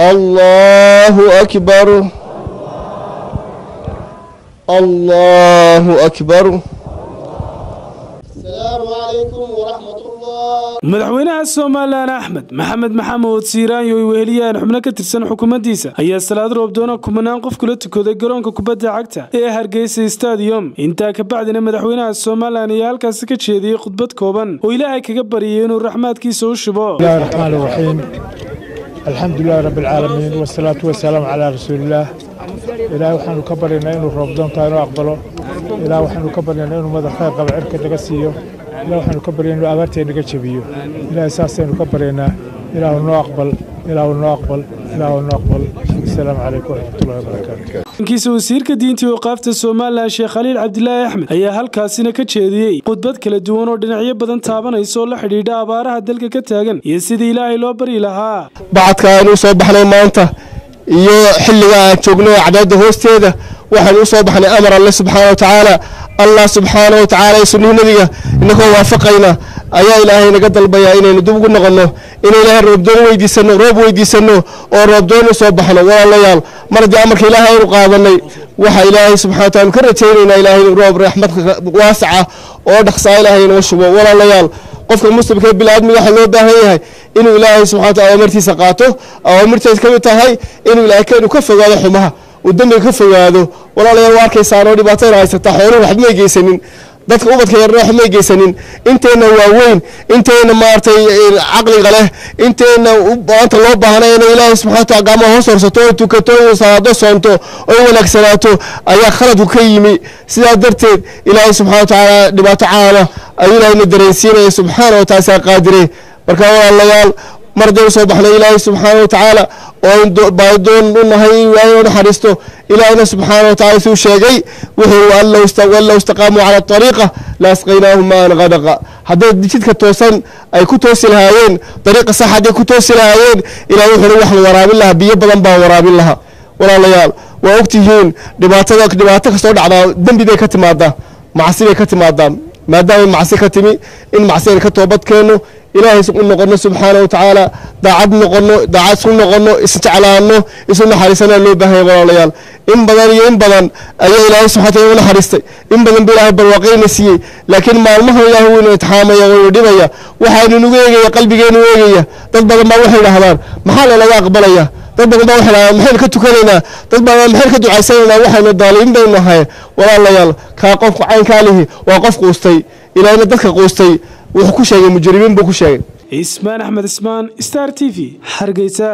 الله أكبر الله أكبر السلام عليكم ورحمة الله madaxweynaha somalilan axmed maxamed maxamuud siiraanyo ay weheliyaan xubno ka tirsan xukuumaddiisa ayaa salaad roobdoona kumanaan qof kula tukaday garoonka kubadda cagta ee hargeysa stadium intaa kabacdina madaxweynaha somalilan ayaa halkaasi ka jeediyey khudbad kooban oo ilaahay kaga baryay inuu raxmaadkiisa u shubo alxamdu lilaahi rabbi alcaalamiin wasalaatu wasalaamu calaa rasuuliillaah ilaah waxaanu ka baryaynaa inuu roob doontaa inuu aqbalo. Ilaah waxaanu ka baryaynaa inuu madakhayr qaba cirka naga siiyo. Ilaah waxaanu ka barya inuu abaartee naga jebiyo. Ilaahay saasaynu ka baryaynaa. Ilaahu noo aqbal kiisa wasiirka diinta iyo waqaafta somalilan sheekh khaliil cabdilaahi axmed ayaa halkaasina ka jeediyey khudbad kala duwan oo dhinacyo badan taabanaysa oo la xidhiidha abaaraha dalka ka taagan iyo sidii ilaahay loo bari lahaa. Bacadka aynu soo baxnay maanta iyo xilliga aan joogno cadaadda hoosteeda waxaanu soo baxnay amar alle subxaana wa tacaala allah subxaana wa tacaala iyo sunnihii nebiga inagoo waafaqayna. Ayaa ilaahay naga dalbayaa inaynu dib ugu noqonno in ilaahay roobdoon weydiisano roob weydiisano oo roobdoon u soo baxno. Walaalayaal mar haddii amarka ilaahay aynu qaadanay waxa ilaahay subxana wa taala ka rajaynaynaa ilaahay inuu roob raxmad waasaca oo dhaqsaa ilaahay inoo shubo. Walaalayaal qofka muslimka ee biniaadmiga waxaa loo baahan yahay inuu ilaahay subxana wa taala awaamirtiisa qaato awaamirtaas ka mid tahay inuu ilaahay ka inuu ka fogaado xumaha uu dembiga ka fogaado walaalayaal waa arkaysaan oo dhibaatayna haysataa xooluhu waxba may geysanin dadka ubadka yarna wax may geysanin inteenna waaweyn inteenna maaragtay caqliga leh inteenna maanta loo baahnay inay ilaahay subxana wa taala gacmaha hoos horsato oo tukato oo salaado soonto oo wanaagsanaato ayaa khaladku ka yimi. Sidaa darteed ilaahay subxana wa tacaala dhibaato caama ayuu ilaahayna dareensiinaya subxaana wa taala saa qaadire. Marka walaalayaal mar haddaynu soo baxnay ilaahay subxaana wa tacaala oo baadoon u nahay in ilaahay noo naxariisto ilaahayna subxaana wa tacala suu sheegay wuxuu an low istaqaamuu cala ariiqa la asqaynaahum maan qadaqa hadday jidka toosan ay ku toosi lahaayeen dariiqa sax hadday ku toosi lahaayeen ilahay wuxuuna waxaan waraabin lahaa biyo badan baan waraabin lahaa. Walaalayaal waa ogtihiin dhibaatada dhibaato kastoo dhacdaa dembi bay ka timaadaa macsi bay ka timaadaa. Maadaama macsi ka timi in macsi aynu ka toobad keenno ilaahay u noqono subxaana wa tacaala daacad noqono daacad isu noqono isjeclaano isu naxariisana loo baahanya walaalayaal. In badan iyo in badan ayaa ilaahay subxana taala u naxariistay. In badan ba ilahay barwaaqayna siiyey. Laakiin maalmahan ilaahay wuu ina itixaamaya wuu dhibaya waxaanu nagu eegaya qalbigeenu eegaya dad badan baa waxay idhahdaan maxaa lalaga aqbalaya? Dad badan baa waxay dhahdaan maxaynu ka tukanaynaa dad badan maxaynu ka ducaysanaynaa waxaynu daaliin baynu nahay walaalayaal kaa qofku caynkaa lihi waa qof quustay. Ilaahayna dadka quustay wuxuu ku sheegay mujrimiin buu ku sheegay. Ismaan axmed ismaan star t v hargeysa